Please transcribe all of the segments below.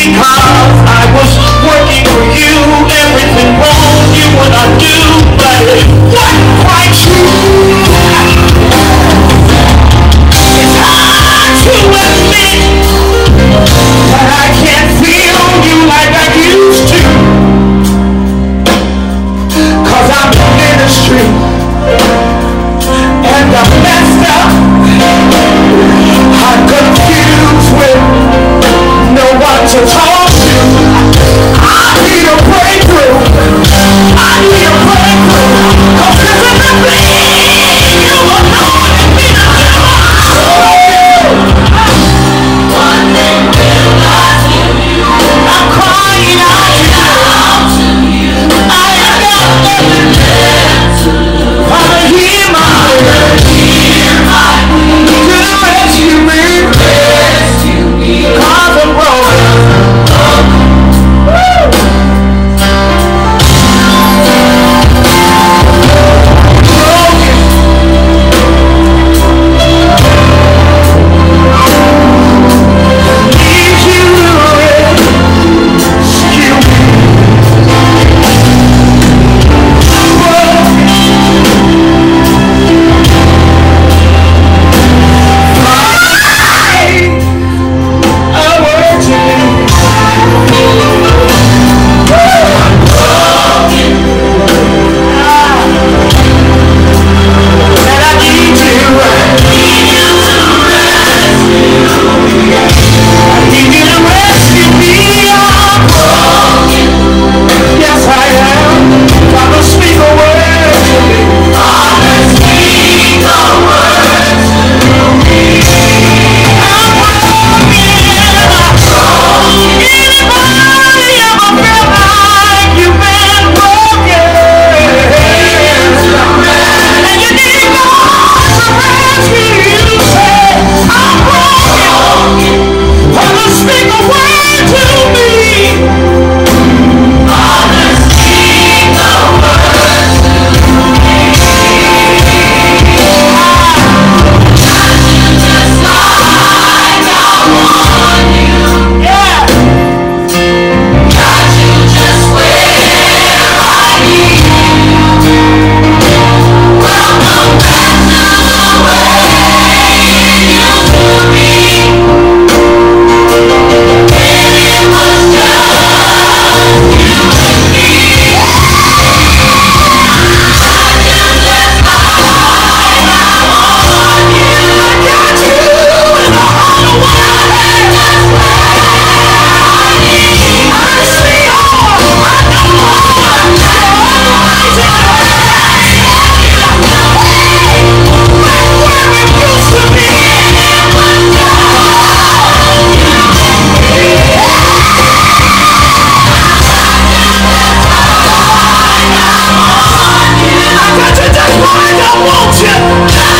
coming home. 我无。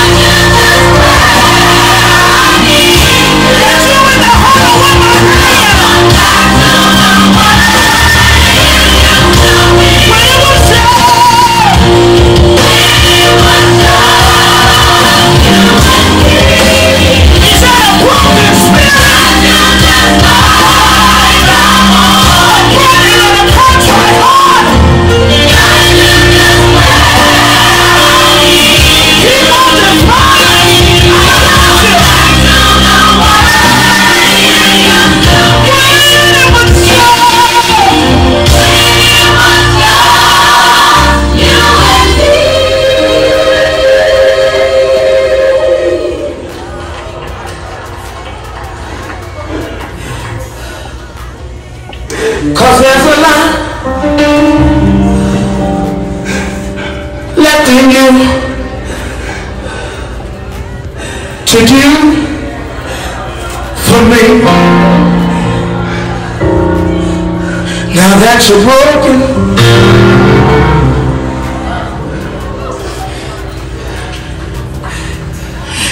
That you're broken.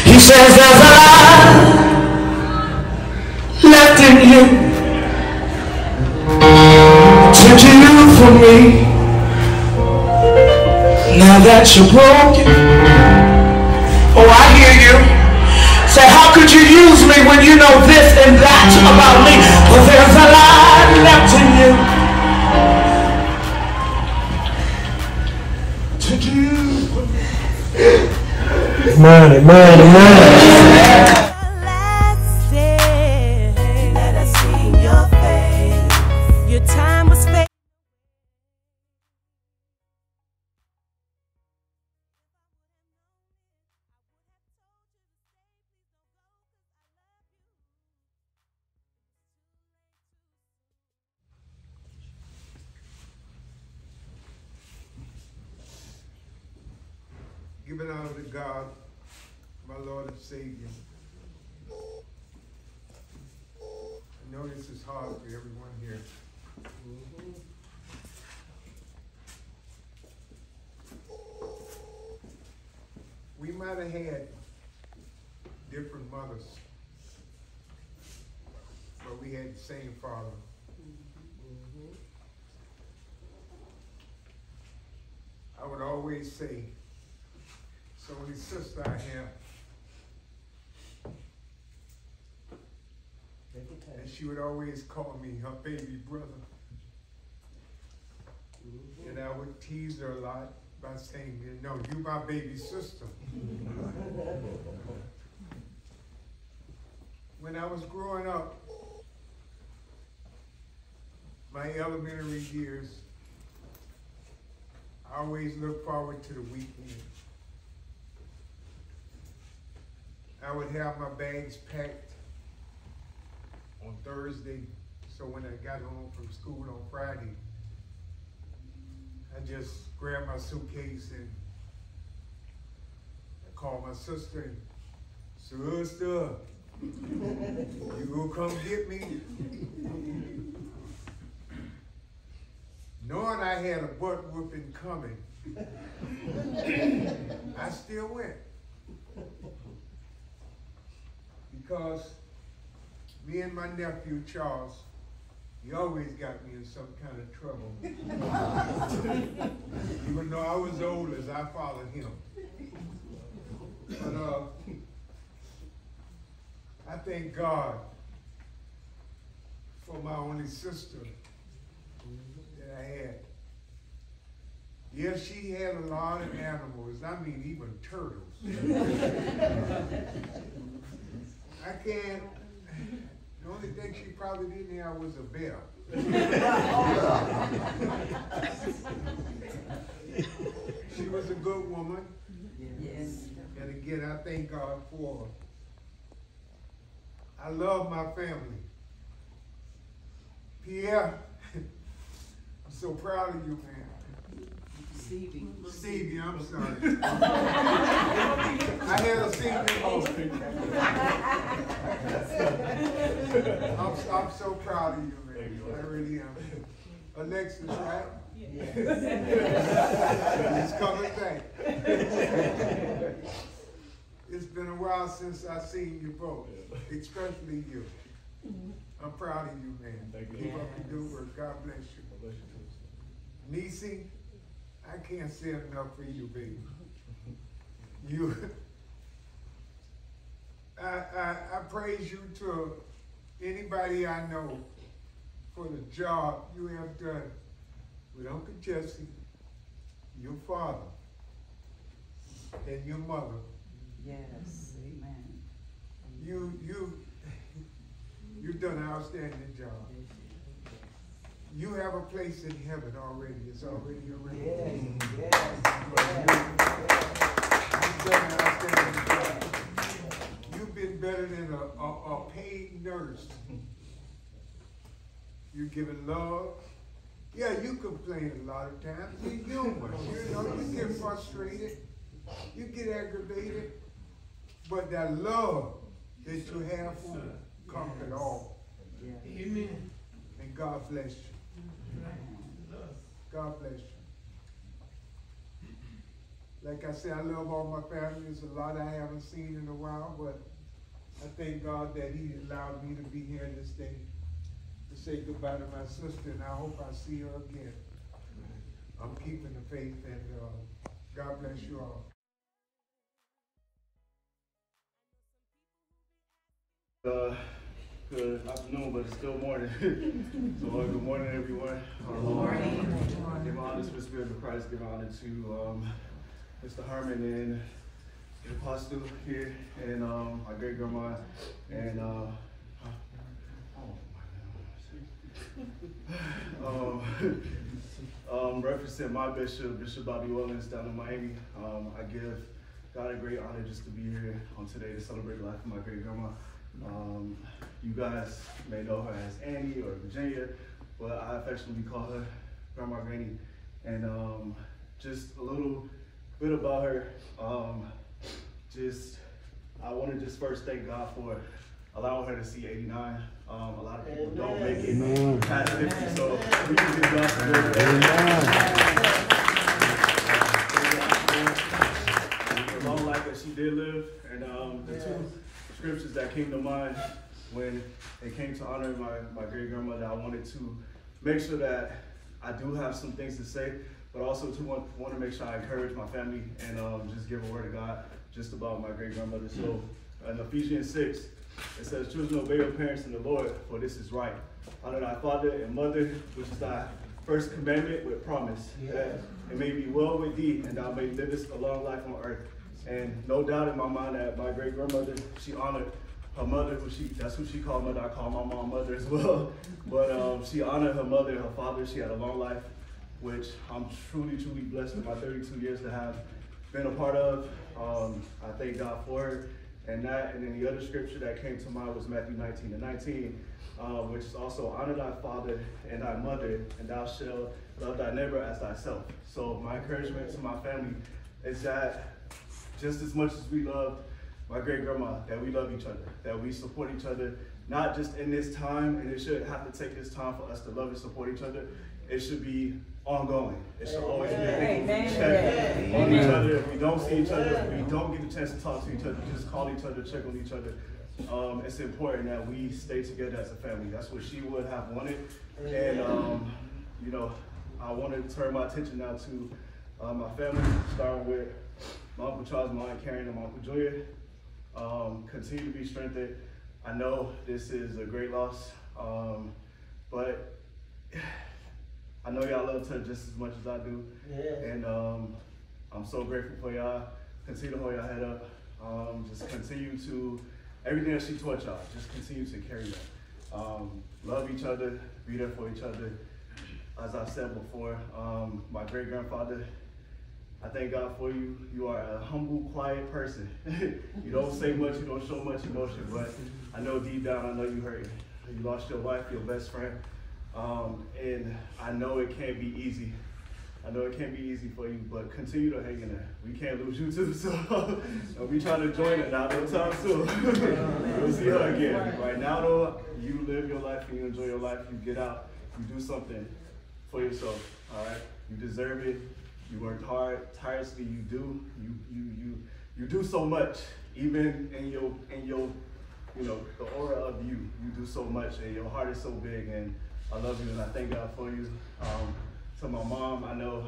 He says there's a lot left in you to do for me. Now that you're broken, oh I hear you. Say, how could you use me when you know this and that about me? But there's a lot left in you Money, money, money. Last day that I seen your face, your time was spent. Giving honor to God, my Lord and Savior. I know this is hard for everyone here. We might have had different mothers, but we had the same father. I would always say, so only sister I have. And she would always call me her baby brother. And I would tease her a lot by saying, know, you my baby sister. when I was growing up, my elementary years, I always looked forward to the weekend. I would have my bags packed on Thursday, so when I got home from school on Friday, I just grabbed my suitcase and I called my sister and, Sister, you gonna come get me? Knowing I had a butt whooping coming, I still went. Because me and my nephew Charles, he always got me in some kind of trouble. Even though I was old as I followed him. But uh, I thank God for my only sister that I had. Yes, she had a lot of animals. I mean, even turtles. I can't. The only thing she probably didn't have was a bell. she was a good woman. Yes. And again, I thank God for her. I love my family. Pierre, I'm so proud of you, man. Stevie. Stevie, I'm sorry. I had a Stevie moment. I'm, I'm so proud of you, man. I really am. Alexis, right? He's coming back. It's been a while since I've seen you both, especially you. I'm proud of you, man. Thank you. Keep up the good work. God bless you. Bless you too. Nisi, I can't say enough for you, baby. You, I, I, I praise you to anybody I know for the job you have done with Uncle Jesse, your father, and your mother. Yes, amen. You, you, you've done an outstanding job. You have a place in heaven already. It's already arranged. Yes, You've done an. You've been better than a, a, a paid nurse. You're giving love, Yeah, you complain a lot of times. You're human. You know, you get frustrated. You get aggravated. But that love that you have for them conquered all. Amen. And God bless you. God bless you. Like I said, I love all my family. There's a lot I haven't seen in a while, but I thank God that He allowed me to be here this day to say goodbye to my sister, and I hope I see her again. I'm keeping the faith, and uh, God bless you all. Uh, good afternoon, but it's still morning. so, uh, good morning, everyone. Um, good morning. Give honor to the Spirit of Christ. Give honor to um, Mr. Herman and the apostle here, and um, my great grandma, and uh, oh, um, um, referencing my bishop, Bishop Bobby Wellens down in Miami. Um, I give God a great honor just to be here on today to celebrate the life of my great grandma. Um, you guys may know her as Annie or Virginia, but I affectionately call her Grandma Granny. And um, just a little bit about her. Um, just, I want to just first thank God for allowing her to see 89. Um, a lot of people don't make it Amen. past 50, so we can give God some glory. The long life that she did live, and um, the two scriptures that came to mind when it came to honoring my, my great grandmother, I wanted to make sure that I do have some things to say, but also to want, want to make sure I encourage my family and um, just give a word of God just about my great grandmother. So in Ephesians 6, it says, Children, obey your parents in the Lord, for this is right. Honor thy father and mother, which is thy first commandment with promise, that it may be well with thee, and thou may livest a long life on earth. And no doubt in my mind that my great grandmother, she honored her mother, who she that's who she called mother. I call my mom mother as well. But um, she honored her mother, her father. She had a long life, which I'm truly, truly blessed with my 32 years to have been a part of. Um, I thank God for her. And that, and then the other scripture that came to mind was Matthew 19 and 19, uh, which is also honor thy father and thy mother, and thou shalt love thy neighbor as thyself. So my encouragement to my family is that just as much as we love my great grandma, that we love each other, that we support each other, not just in this time, and it shouldn't have to take this time for us to love and support each other. It should be ongoing. It should always be a thing where we check on each other. If we don't see each other, if we don't get a chance to talk to each other, just call each other, check on each other. Um, it's important that we stay together as a family. That's what she would have wanted. And, um, you know, I want to turn my attention now to uh, my family, starting with my Uncle Charles, Karen, and my Uncle Julia. Um, continue to be strengthened. I know this is a great loss, um, but I know y'all love her just as much as I do. Yeah. And um, I'm so grateful for y'all. Continue to hold y'all head up. Um, just continue to, everything that she taught y'all, just continue to carry that. Um, love each other, be there for each other. As I said before, um, my great grandfather, I thank God for you. You are a humble, quiet person. you don't say much, you don't show much emotion, but I know deep down, I know you hurt. You lost your wife, your best friend, um, and I know it can't be easy. I know it can't be easy for you, but continue to hang in there. We can't lose you too, so we trying to join it now no time soon. we'll see her again. Right now, though, you live your life and you enjoy your life. You get out, you do something for yourself. All right, you deserve it. You work hard, tirelessly. You do. You you you you do so much, even in your in your you know the aura of you. You do so much, and your heart is so big. And I love you, and I thank God for you. Um, to my mom, I know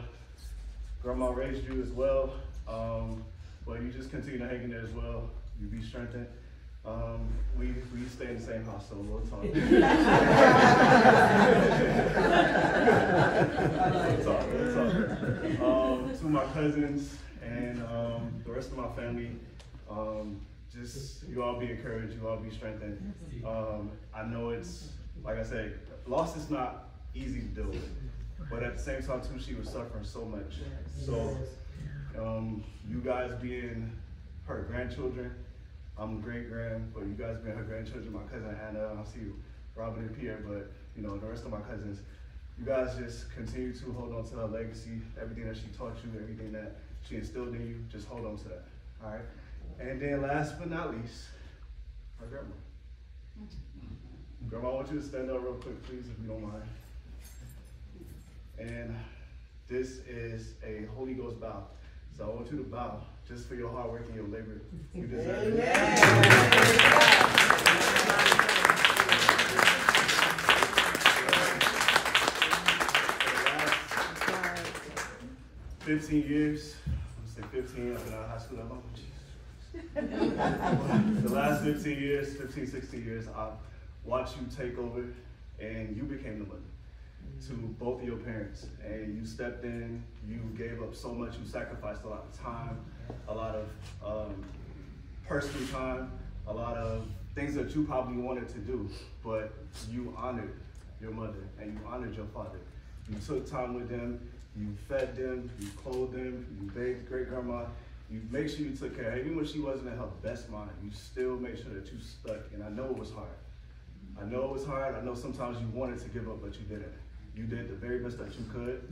grandma raised you as well, um, but you just continue to hang in there as well. You be strengthened. Um, we we stay in the same house, so we'll talk. we'll talk. We'll talk. Um, to my cousins and um, the rest of my family, um, just you all be encouraged. You all be strengthened. Um, I know it's like I said, loss is not easy to deal with, but at the same time too, she was suffering so much. So um, you guys being her grandchildren. I'm a great grand, but you guys being her grandchildren, my cousin Anna, I see Robin and Pierre, but you know, the rest of my cousins, you guys just continue to hold on to her legacy, everything that she taught you, everything that she instilled in you, just hold on to that. All right. And then last but not least, my grandma. Grandma, I want you to stand up real quick, please, if you don't mind. And this is a Holy Ghost bow. So I want you to bow just for your hard work and your labor. You deserve it. 15 years, I'm say 15, I've been out of high school that long. The last 15 years, 15, 16 years, I've watched you take over and you became the mother to both of your parents. And you stepped in, you gave up so much, you sacrificed a lot of time, a lot of um, personal time, a lot of things that you probably wanted to do, but you honored your mother and you honored your father. You took time with them, you fed them, you clothed them, you bathed great grandma, you make sure you took care. Even when she wasn't in her best mind, you still made sure that you stuck. And I know it was hard. I know it was hard. I know sometimes you wanted to give up, but you didn't. You did the very best that you could.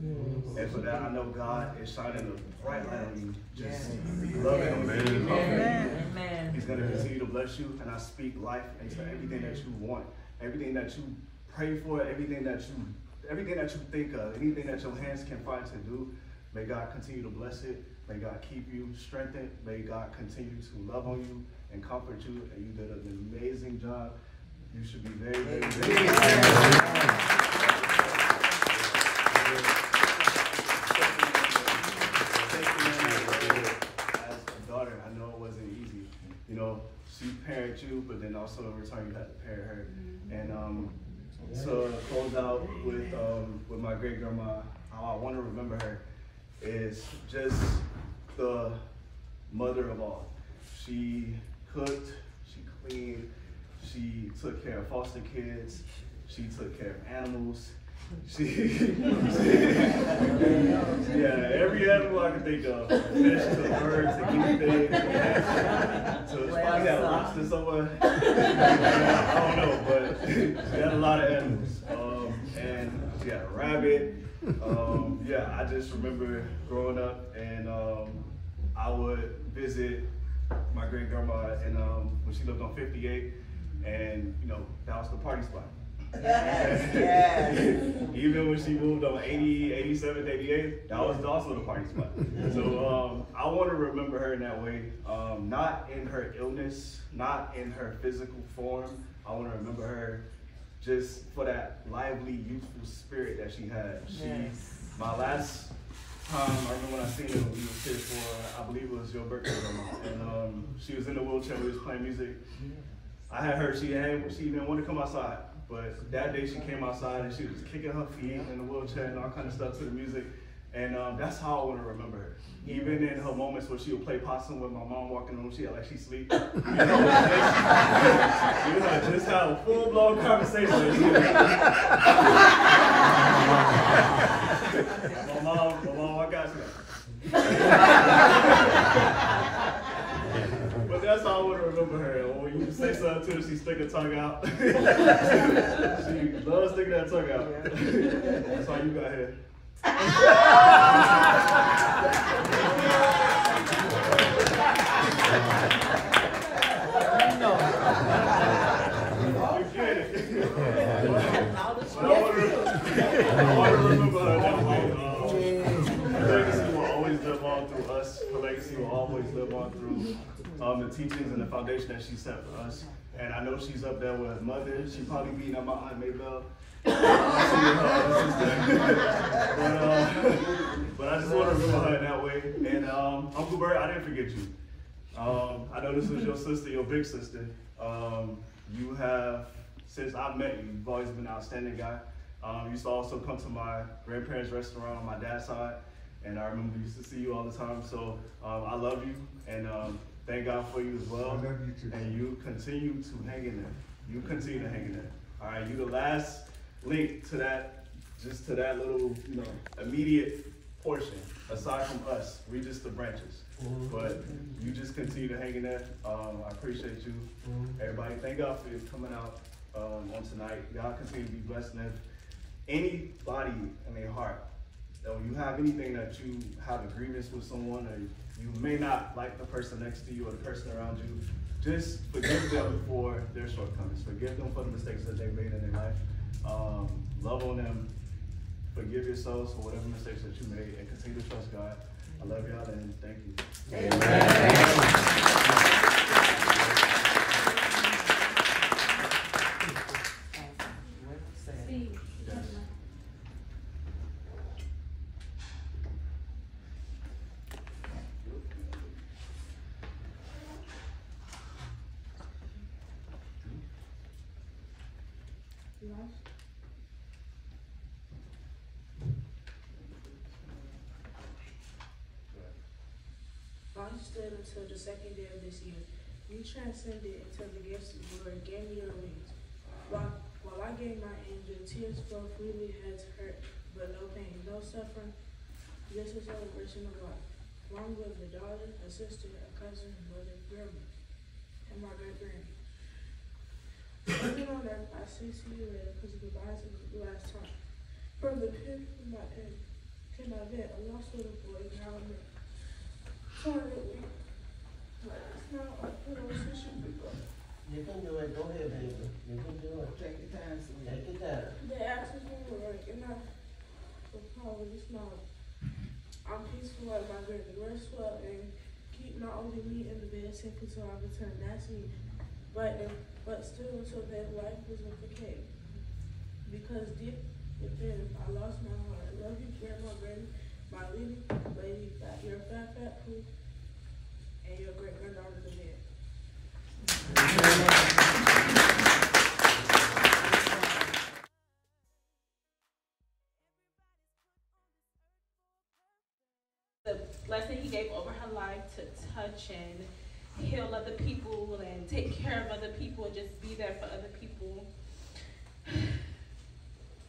And for that, I know God is shining a bright light on you. Just loving on you. Amen. He's going to continue to bless you, and I speak life into everything that you want, everything that you pray for, everything that you, everything that you think of, anything that your hands can find to do. May God continue to bless it. May God keep you strengthened. May God continue to love on you and comfort you. And you did an amazing job. You should be very, very, very. She parented you, but then also in return you had to parent her. And um, so close out with um, with my great grandma. How I want to remember her is just the mother of all. She cooked, she cleaned, she took care of foster kids, she took care of animals. She, yeah, every animal I can think of, fish to birds to guinea pigs. So it's probably got lobster somewhere. I don't know, but she had a lot of animals. Um, and she had a rabbit. Um, yeah, I just remember growing up and um, I would visit my great grandma and um, when she lived on 58 and you know, that was the party spot. Even when she moved on 80, 87, 88, that was also the party spot. So um, I want to remember her in that way, um, not in her illness, not in her physical form. I want to remember her just for that lively, youthful spirit that she had. She, my last time, I remember when I seen her, we was here for, I believe it was your birthday, and um, she was in the wheelchair, we was playing music. I had heard she had, she didn't want to come outside, but that day she came outside and she was kicking her feet in the wheelchair and all kind of stuff to the music. And um, that's how I want to remember her. Even in her moments where she would play possum with my mom walking room, she had like she sleep. You know, you know, just have a full blown conversation. my mom, my mom, I got you. But that's how I want to remember her. When you say something to her, she stick her tongue out. she loves sticking that tongue out. that's why you got here. You get it. I want to, I want to remember that way. Uh, her legacy will always live on through us. Her legacy will always live on through um, the teachings and the foundation that she set for us. And I know she's up there with her mother. She probably beating up my aunt Maybell. but, uh, but I just want to remember her in that way. And um, Uncle Bert, I didn't forget you. Um, I know this was your sister, your big sister. Um, you have, since I met you, you've always been an outstanding guy. Um, you used to also come to my grandparents' restaurant on my dad's side, and I remember used to see you all the time. So um, I love you, and um, thank God for you as well. You too. And you continue to hang in there. You continue to hang in there. All right, you the last link to that, just to that little, you know, immediate portion. Aside from us, we just the branches. But you just continue to hang in there. Um, I appreciate you. Everybody, thank God for you coming out um, on tonight. God continue to be blessed. And if anybody in their heart, or you have anything that you have a grievance with someone, or you may not like the person next to you or the person around you, just forgive them for their shortcomings. Forgive them for the mistakes that they made in their life. Um, love on them. Forgive yourselves for whatever mistakes that you made, and continue to trust God. I love y'all and thank you. Well said. Yes. I stood until the second day of this year. You transcended into the gifts gave me your wings. While, while I gave my angel, tears flow freely, heads hurt, but no pain, no suffering. This is celebration of life. Along with a daughter, a sister, a cousin, mother, grandma, and my great granny. Living on earth, I see you later, because of the goodbyes of the last time. From the pit of my end, to my bed, a lost little boy, now I'm You can do it, go ahead, baby, you can do it. Take your time. Take your time. Asked me to work, and I, the problem is not. I'm peaceful like my great rest well and keep not only me in the bed safe until I return. That's me. But but still until that life was with the cake. Because deep within I lost my heart. I love you, grandma, my lady, lady, fat, your fat fat poo, and your great granddaughter the bed. the blessing he gave over her life to touch and heal other people and take care of other people and just be there for other people.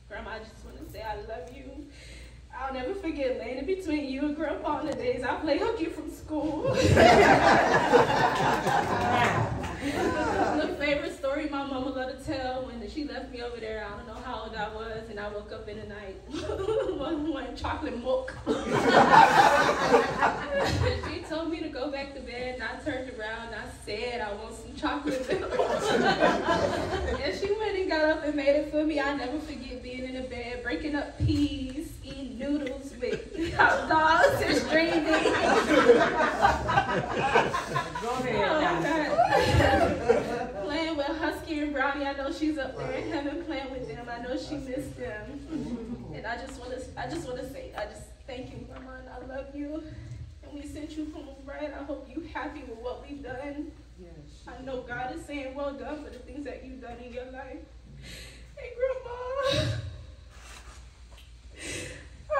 Grandma, I just want to say I love you. I'll never forget laying in between you and Grandpa on the days I played hooky from school. the favorite story my mama loved to tell she left me over there, I don't know how old I was, and I woke up in the night one wanting chocolate milk. she told me to go back to bed, and I turned around and I said I want some chocolate milk. and she went and got up and made it for me. I never forget being in the bed, breaking up peas, eating noodles with hot dogs and string beans. Go Oh, ahead now. God. playing with Husky and Brownie. I know she's up there in heaven playing with them. I know she missed them. And I just want to, I just want to say, I just thank you, Grandma. I love you. And we sent you home right. I hope you happy with what we've done. Yes. I know God is saying well done for the things that you've done in your life. Hey, Grandma.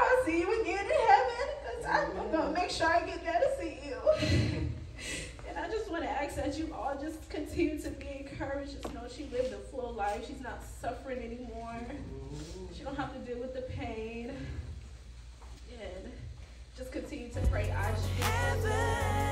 I'll see you again in heaven. Cause I'm, I'm gonna make sure I get there to see you. And I just want to ask that you all just continue to encouraged. Just know she lived a full life. She's not suffering anymore. She don't have to deal with the pain. And just continue to pray. I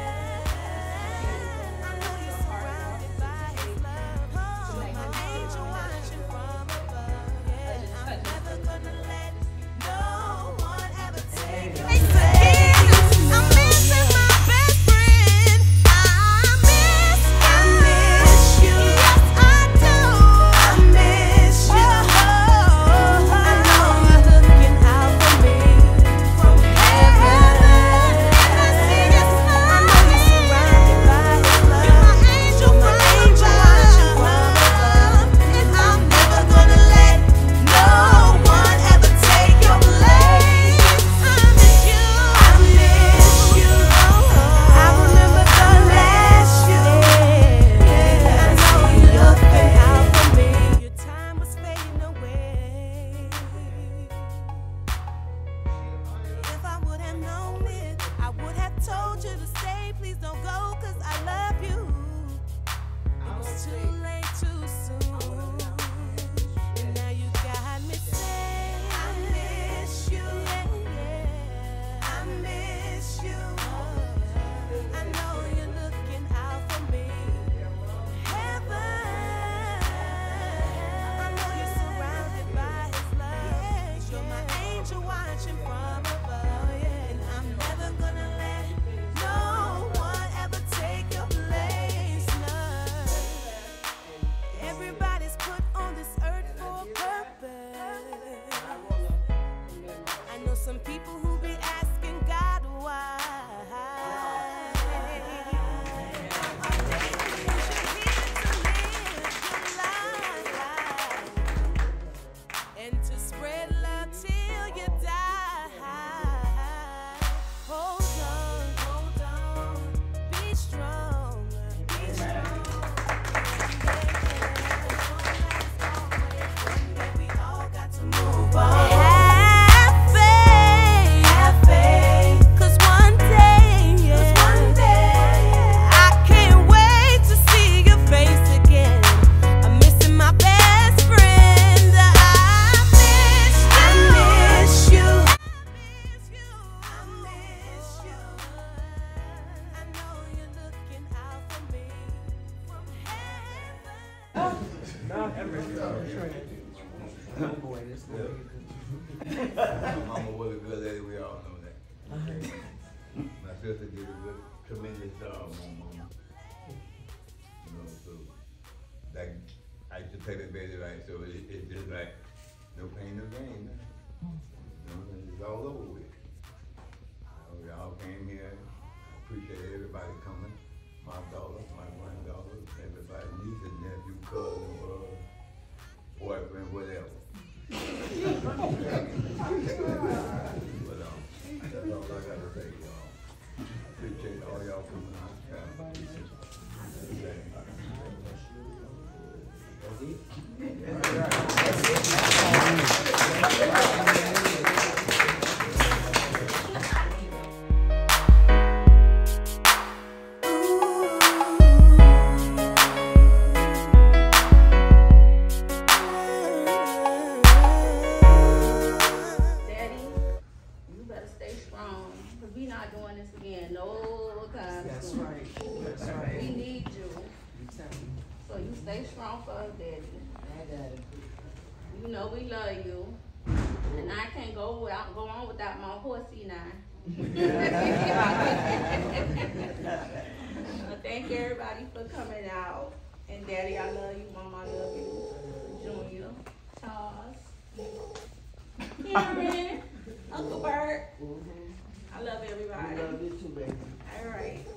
came here. I Appreciate everybody coming. My daughter, my granddaughter, everybody, niece and nephew, cousin, brother, boyfriend, whatever. Daddy, I love you. Mama, I love you. Junior, Charles, Cameron, Uncle Bert. Mm-hmm. I love everybody. We love you too, baby. All right.